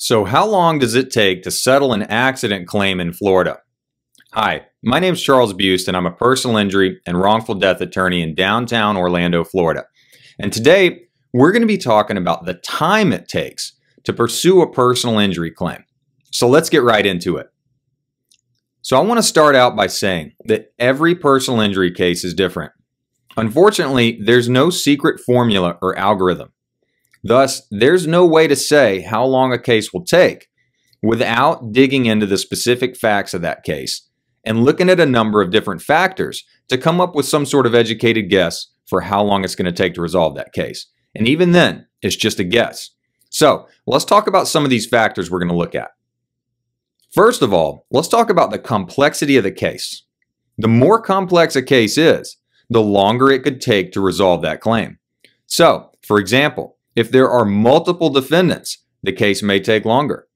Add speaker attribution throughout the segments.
Speaker 1: So, how long does it take to settle an accident claim in Florida? Hi, my name is Charles Buist, and I'm a personal injury and wrongful death attorney in downtown Orlando, Florida. And today, we're going to be talking about the time it takes to pursue a personal injury claim. So, let's get right into it. So, I want to start out by saying that every personal injury case is different. Unfortunately, there's no secret formula or algorithm. Thus, there's no way to say how long a case will take without digging into the specific facts of that case and looking at a number of different factors to come up with some sort of educated guess for how long it's going to take to resolve that case. And even then, it's just a guess. So, let's talk about some of these factors we're going to look at. First of all, let's talk about the complexity of the case. The more complex a case is, the longer it could take to resolve that claim. So, for example, if there are multiple defendants, the case may take longer.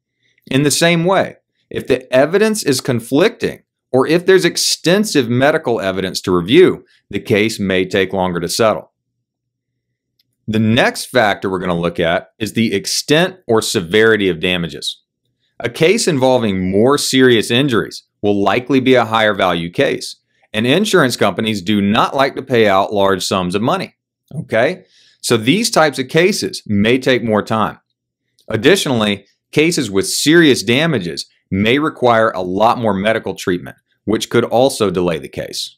Speaker 1: In the same way, if the evidence is conflicting or if there's extensive medical evidence to review, the case may take longer to settle. The next factor we're going to look at is the extent or severity of damages. A case involving more serious injuries will likely be a higher value case, and insurance companies do not like to pay out large sums of money. Okay? So these types of cases may take more time. Additionally, cases with serious damages may require a lot more medical treatment, which could also delay the case.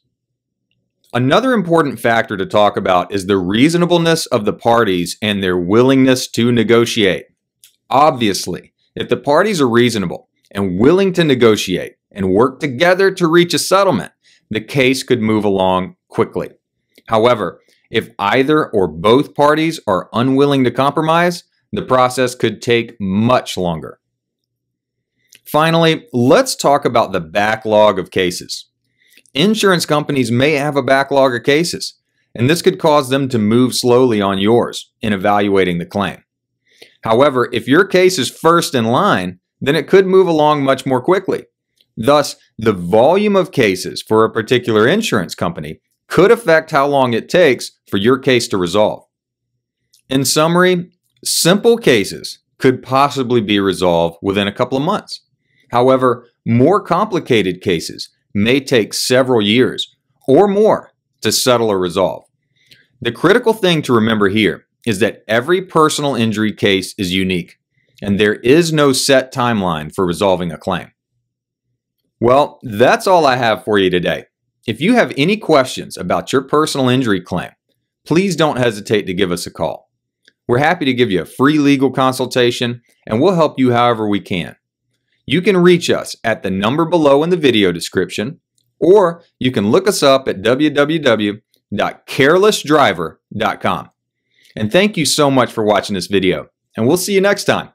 Speaker 1: Another important factor to talk about is the reasonableness of the parties and their willingness to negotiate. Obviously, if the parties are reasonable and willing to negotiate and work together to reach a settlement, the case could move along quickly. However, if either or both parties are unwilling to compromise, the process could take much longer. Finally, let's talk about the backlog of cases. Insurance companies may have a backlog of cases, and this could cause them to move slowly on yours in evaluating the claim. However, if your case is first in line, then it could move along much more quickly. Thus, the volume of cases for a particular insurance company could affect how long it takes for your case to resolve. In summary, simple cases could possibly be resolved within a couple of months. However, more complicated cases may take several years or more to settle or resolve. The critical thing to remember here is that every personal injury case is unique, and there is no set timeline for resolving a claim. Well, that's all I have for you today. If you have any questions about your personal injury claim, please don't hesitate to give us a call. We're happy to give you a free legal consultation and we'll help you however we can. You can reach us at the number below in the video description, or you can look us up at www.carelessdriver.com. And thank you so much for watching this video, and we'll see you next time.